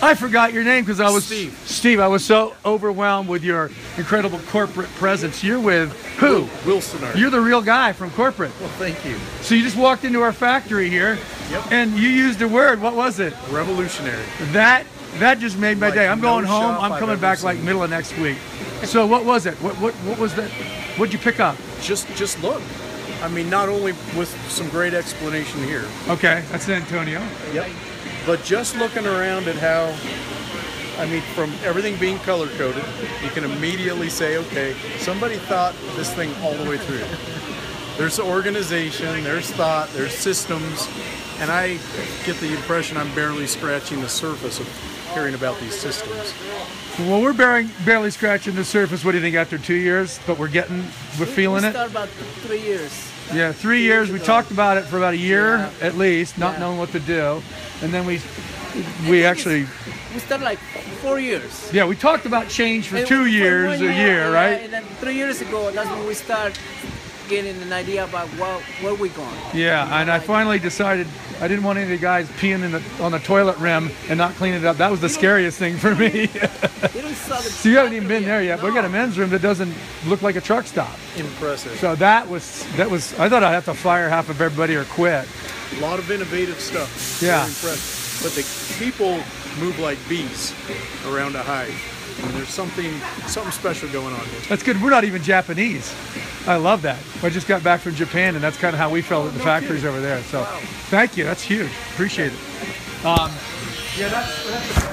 I forgot your name because I was Steve. Steve, I was so overwhelmed with your incredible corporate presence. You're with who? Wilson You're the real guy from corporate. well, thank you. So you just walked into our factory here, Yep. and you used a word. What was it? Revolutionary. That that just made my Like day. I'm no going home. I'm I've coming back like middle of next week. So what was it? What what what was that? What'd you pick up? Just just look. I mean, not only with some great explanation here, Okay, that's Antonio. Yep. But just looking around at how, I mean, from everything being color coded, you can immediately say, okay, somebody thought this thing all the way through. There's organization, there's thought, there's systems, and I get the impression I'm barely scratching the surface of hearing about these systems. Well, we're barely, barely scratching the surface. What do you think after two years? But we're getting, we're feeling we it. about three years. Yeah, three years. We talked about it for about a year Yeah. at least, not Yeah. knowing what to do, and then we we actually We started like four years. yeah we talked about change for And two for years, one a year, yeah, right? And then three years ago, that's when we start getting an idea about what, where we going. Yeah, and I finally decided I didn't want any of the guys peeing in the, on the toilet rim and not cleaning it up. That was the scariest thing for me. You don't saw the so you haven't even been there yet, but we got a men's room that doesn't look like a truck stop. Impressive. So that was that was. I thought I'd have to fire half of everybody or quit. A lot of innovative stuff. Yeah. Very impressive. But the people move like bees around a hive. And there's something something special going on here. That's good. We're not even Japanese. I love that. I just got back from Japan, and that's kind of how we felt at the factories over there. So, thank you. That's huge. Appreciate it. Um, yeah, that's, that's